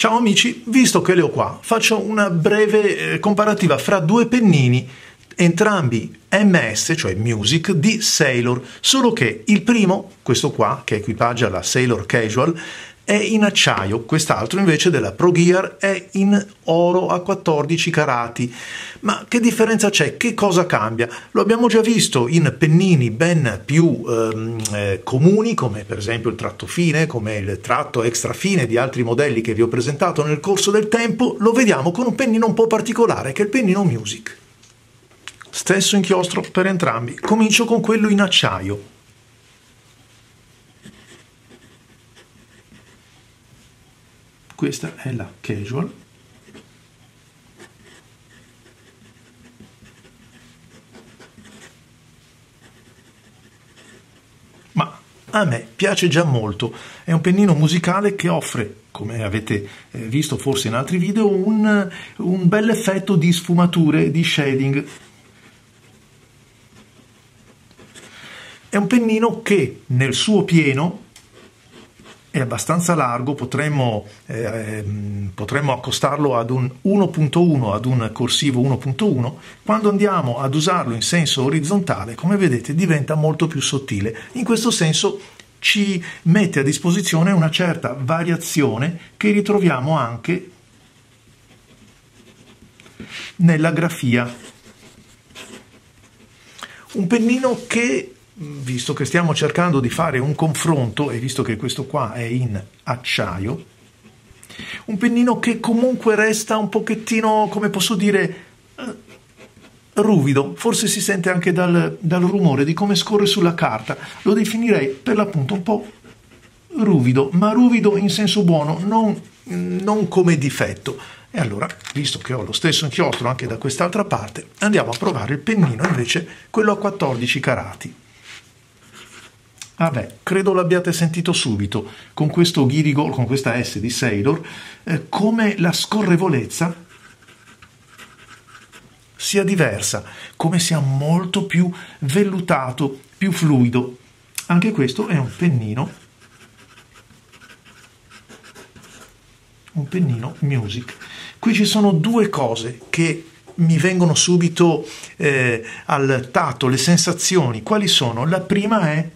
Ciao amici, visto che le ho qua, faccio una breve eh, comparativa fra due pennini, entrambi MS, cioè Music, di Sailor, solo che il primo, questo qua, che equipaggia la Sailor Casual, è in acciaio, quest'altro invece della Pro Gear è in oro a 14 carati. Ma che differenza c'è? Che cosa cambia? Lo abbiamo già visto in pennini ben più ehm, eh, comuni, come per esempio il tratto fine, come il tratto extra fine di altri modelli che vi ho presentato nel corso del tempo, lo vediamo con un pennino un po' particolare che è il pennino Music. Stesso inchiostro per entrambi. Comincio con quello in acciaio. questa è la casual ma a me piace già molto è un pennino musicale che offre come avete eh, visto forse in altri video un, un bel effetto di sfumature di shading è un pennino che nel suo pieno è abbastanza largo, potremmo, eh, ehm, potremmo, accostarlo ad un 1.1, ad un corsivo 1.1, quando andiamo ad usarlo in senso orizzontale, come vedete, diventa molto più sottile. In questo senso ci mette a disposizione una certa variazione che ritroviamo anche nella grafia. Un pennino che visto che stiamo cercando di fare un confronto e visto che questo qua è in acciaio, un pennino che comunque resta un pochettino, come posso dire, eh, ruvido, forse si sente anche dal, dal rumore di come scorre sulla carta, lo definirei per l'appunto un po' ruvido, ma ruvido in senso buono, non, non come difetto. E allora, visto che ho lo stesso inchiostro anche da quest'altra parte, andiamo a provare il pennino invece, quello a 14 carati. Vabbè, credo l'abbiate sentito subito con questo ghirigo, con questa S di Sailor, eh, come la scorrevolezza sia diversa, come sia molto più vellutato, più fluido. Anche questo è un pennino, un pennino music. Qui ci sono due cose che mi vengono subito eh, al tatto, le sensazioni. Quali sono? La prima è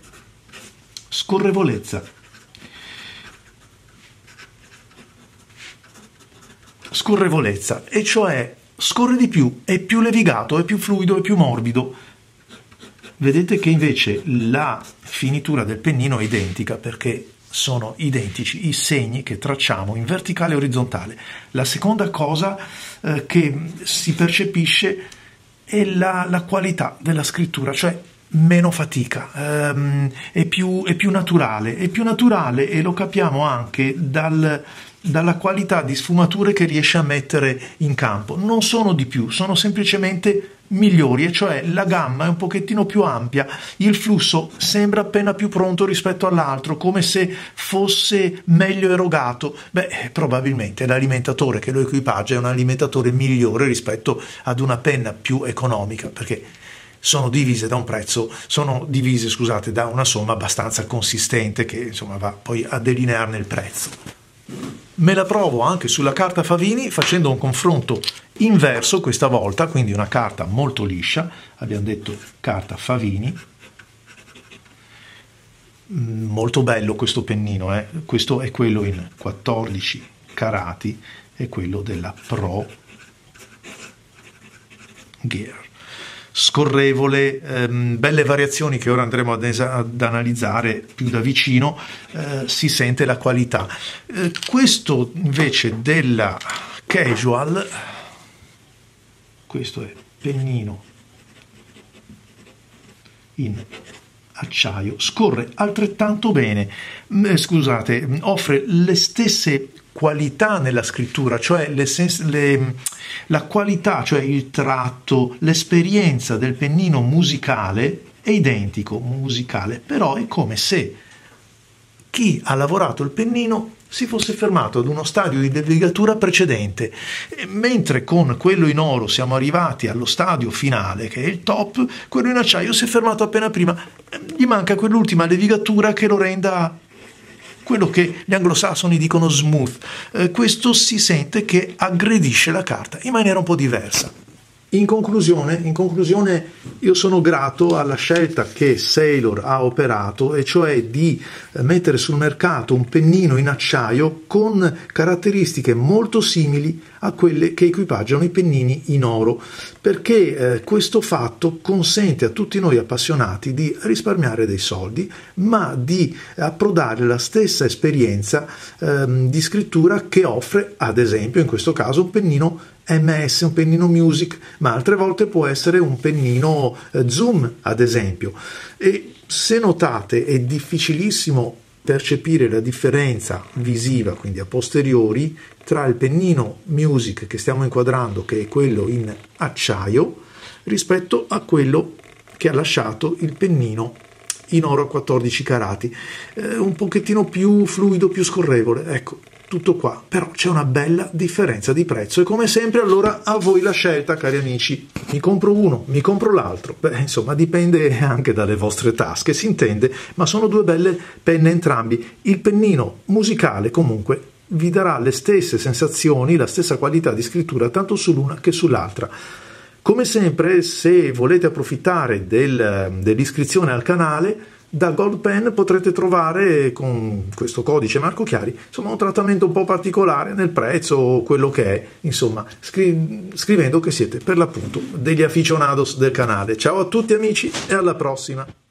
scorrevolezza. Scorrevolezza, e cioè scorre di più, è più levigato, è più fluido, è più morbido. Vedete che invece la finitura del pennino è identica perché sono identici i segni che tracciamo in verticale e orizzontale. La seconda cosa eh, che si percepisce è la, la qualità della scrittura, cioè meno fatica, ehm, è, più, è, più, naturale, è più naturale e lo capiamo anche dal, dalla qualità di sfumature che riesce a mettere in campo. Non sono di più, sono semplicemente migliori, e cioè la gamma è un pochettino più ampia, il flusso sembra appena più pronto rispetto all'altro, come se fosse meglio erogato. Beh, probabilmente l'alimentatore che lo equipaggia è un alimentatore migliore rispetto ad una penna più economica, perché sono divise da un prezzo, sono divise, scusate, da una somma abbastanza consistente che insomma va poi a delinearne il prezzo. Me la provo anche sulla carta Favini facendo un confronto inverso questa volta, quindi una carta molto liscia, abbiamo detto carta Favini. Mm, molto bello questo pennino, eh? questo è quello in 14 carati, è quello della Pro Gear scorrevole, ehm, belle variazioni che ora andremo ad, ad analizzare più da vicino, eh, si sente la qualità. Eh, questo invece della casual, questo è pennino in acciaio, scorre altrettanto bene, eh, scusate, offre le stesse qualità nella scrittura, cioè le le, la qualità, cioè il tratto, l'esperienza del pennino musicale è identico, musicale, però è come se chi ha lavorato il pennino si fosse fermato ad uno stadio di levigatura precedente, mentre con quello in oro siamo arrivati allo stadio finale, che è il top, quello in acciaio si è fermato appena prima, gli manca quell'ultima levigatura che lo renda quello che gli anglosassoni dicono smooth. Eh, questo si sente che aggredisce la carta in maniera un po' diversa. In conclusione, in conclusione, io sono grato alla scelta che Sailor ha operato, e cioè di mettere sul mercato un pennino in acciaio con caratteristiche molto simili a quelle che equipaggiano i pennini in oro, perché eh, questo fatto consente a tutti noi appassionati di risparmiare dei soldi, ma di approdare la stessa esperienza eh, di scrittura che offre, ad esempio, in questo caso, un pennino MS, un pennino Music, ma altre volte può essere un pennino eh, Zoom, ad esempio. E se notate è difficilissimo percepire la differenza visiva, quindi a posteriori, tra il pennino Music che stiamo inquadrando, che è quello in acciaio, rispetto a quello che ha lasciato il pennino in oro a 14 carati, eh, un pochettino più fluido, più scorrevole. Ecco, tutto qua, però c'è una bella differenza di prezzo e come sempre allora a voi la scelta, cari amici, mi compro uno, mi compro l'altro, beh insomma dipende anche dalle vostre tasche, si intende, ma sono due belle penne entrambi, il pennino musicale comunque vi darà le stesse sensazioni, la stessa qualità di scrittura tanto sull'una che sull'altra. Come sempre, se volete approfittare del, dell'iscrizione al canale, da Gold Pen potrete trovare con questo codice Marco Chiari insomma, un trattamento un po' particolare nel prezzo o quello che è, insomma, scri- scrivendo che siete per l'appunto degli aficionados del canale. Ciao a tutti amici e alla prossima!